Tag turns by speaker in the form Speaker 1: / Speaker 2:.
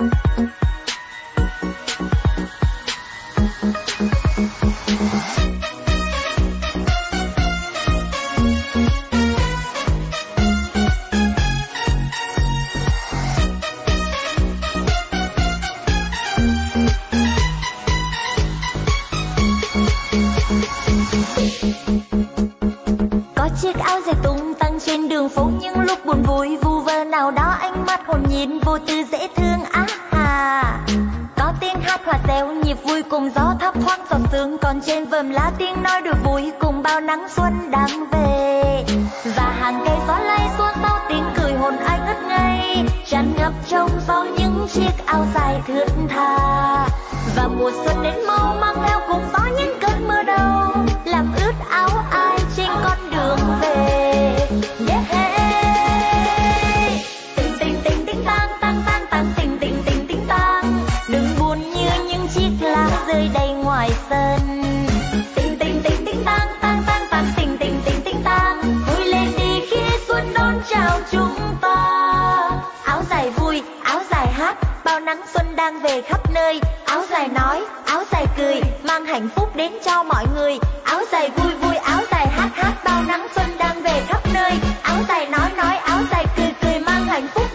Speaker 1: có chiếc áo dài tung tăng trên đường phố, những lúc buồn vui, vu vơ nào đó anh mắt hồn nhiên vô tư dễ thương, á à có tiếng hát hòa reo nhịp vui cùng gió thấp thoáng giọt sương. Còn trên vườn lá tiếng nói được vui cùng bao nắng xuân đang về. Và hàng cây gió lay xua sau tiếng cười hồn ai ngất ngây. Tràn ngập trong gió những chiếc áo dài thướt tha. Và mùa xuân đến mau mang theo cùng gió những nắng xuân đang về khắp nơi. Áo dài nói, áo dài cười, mang hạnh phúc đến cho mọi người. Áo dài vui vui, áo dài hát hát, bao nắng xuân đang về khắp nơi. Áo dài nói nói, áo dài cười cười, mang hạnh phúc